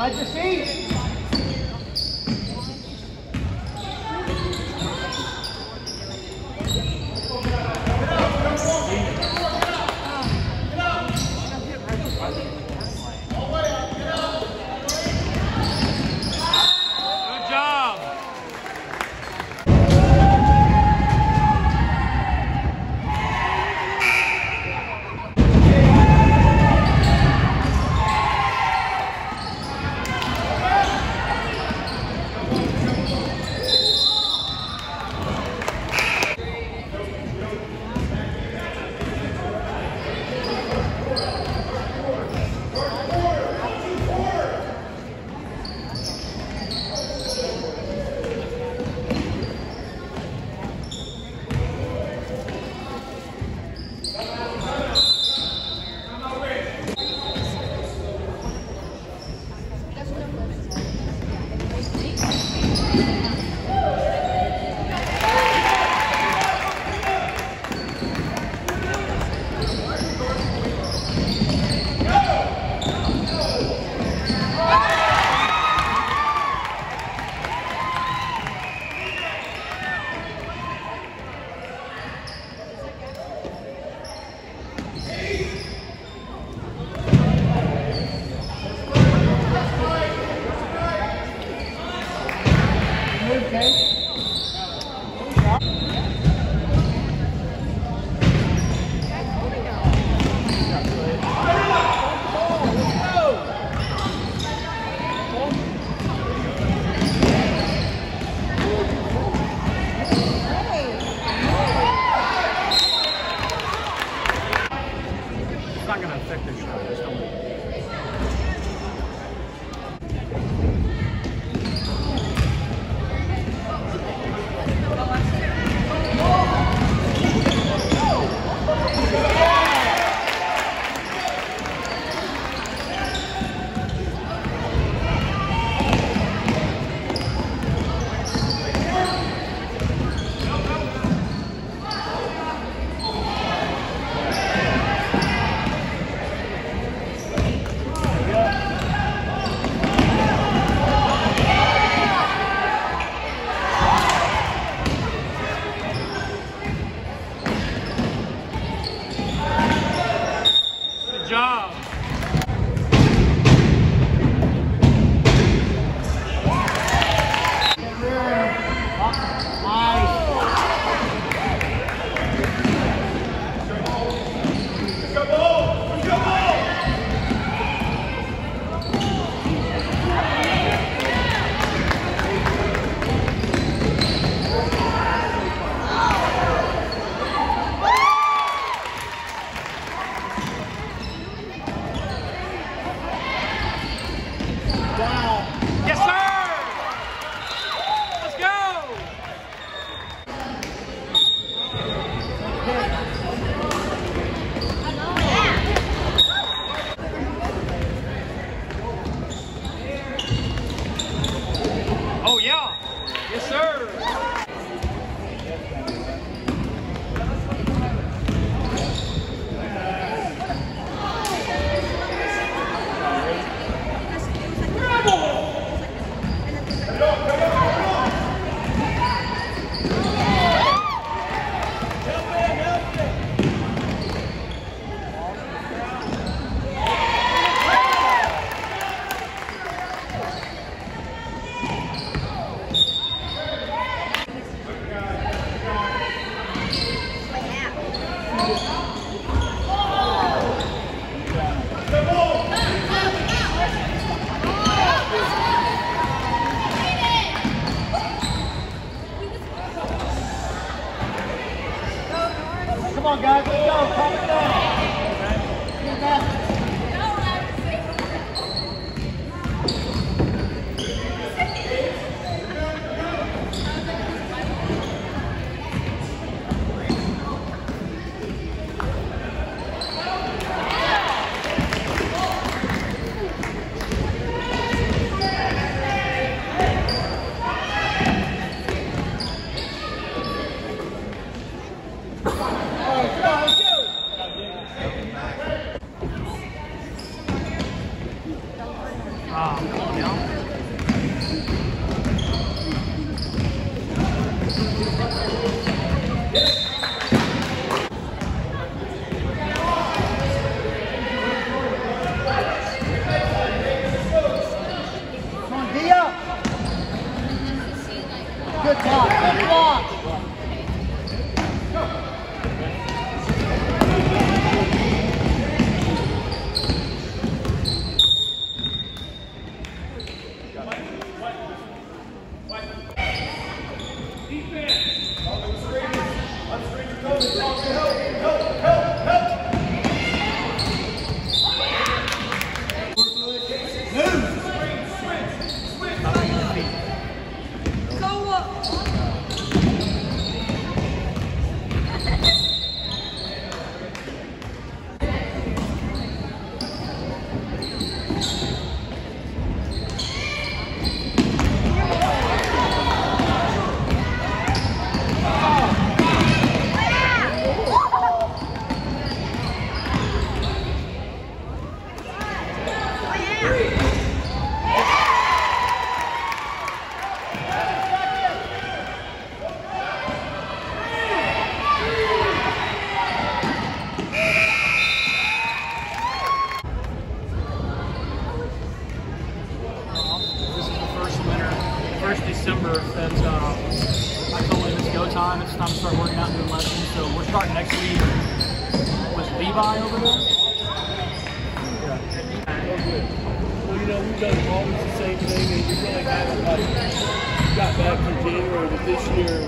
Pode é sim. Defense! On the screen! On the help! cart next week was Levi over there. Yeah. Well, you know, we've done always the same thing, and we really haven't, like, got back from January, but this year,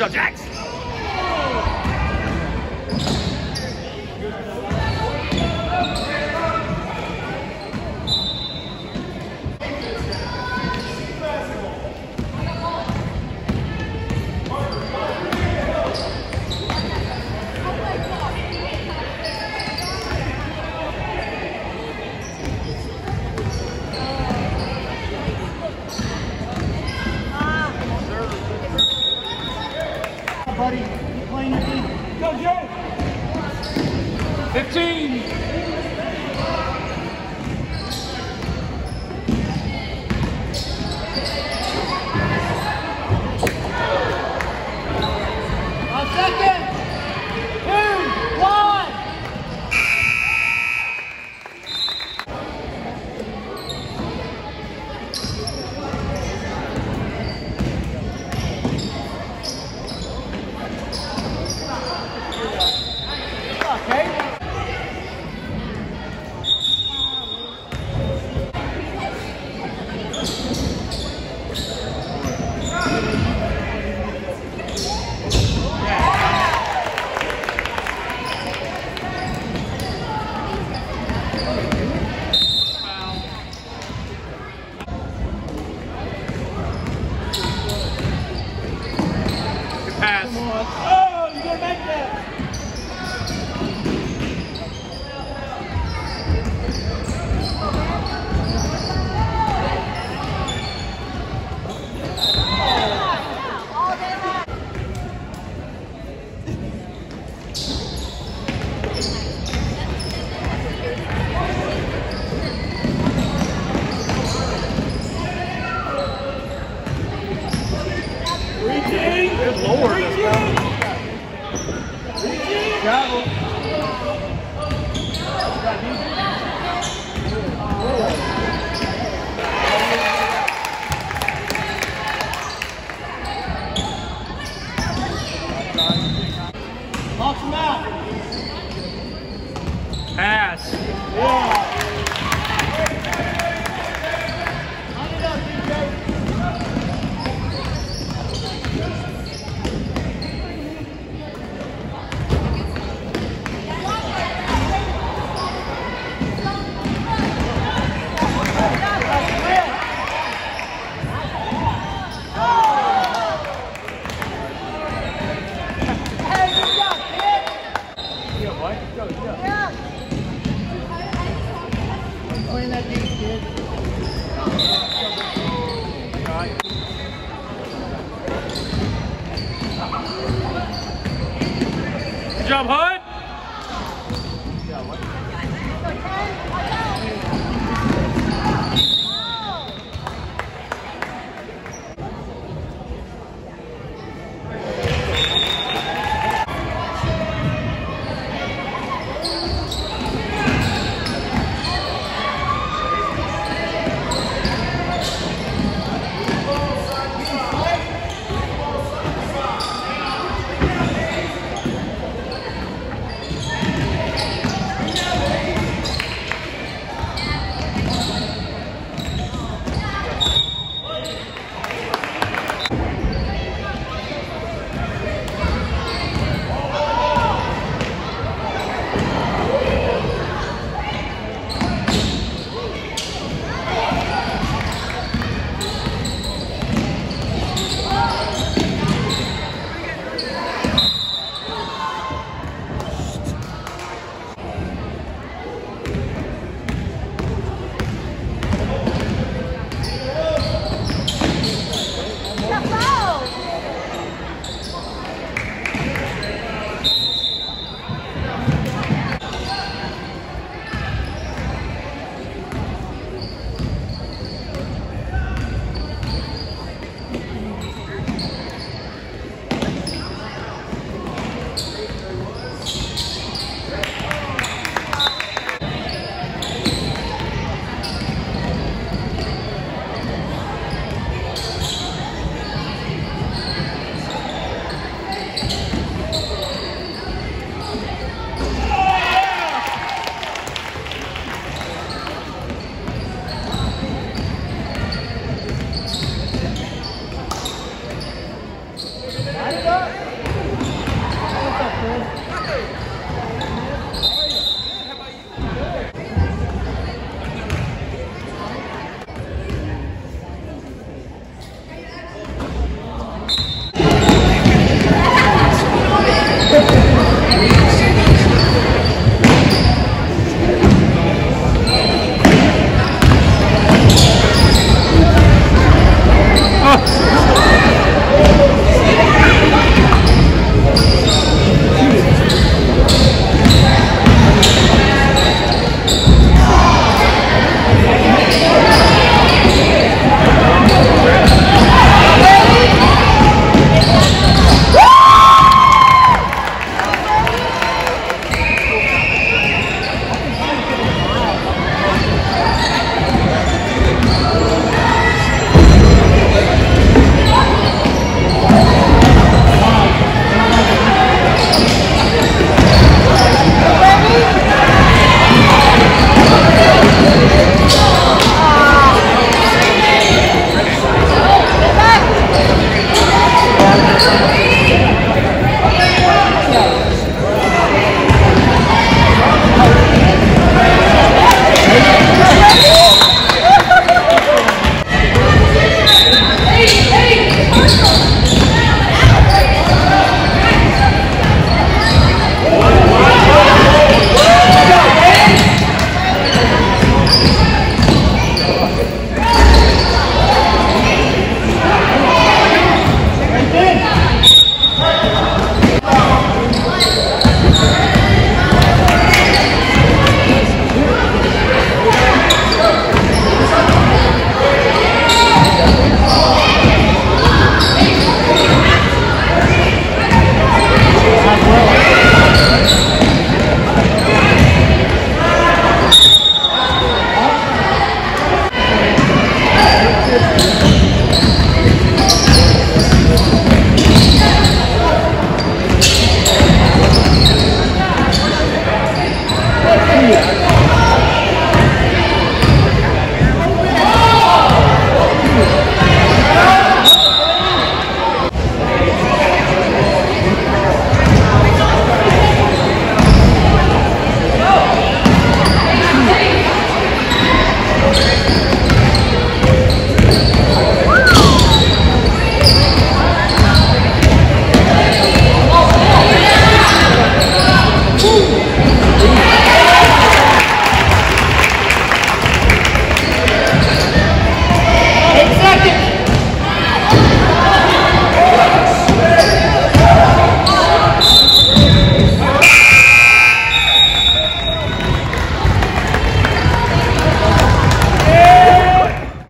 Judge Jacks.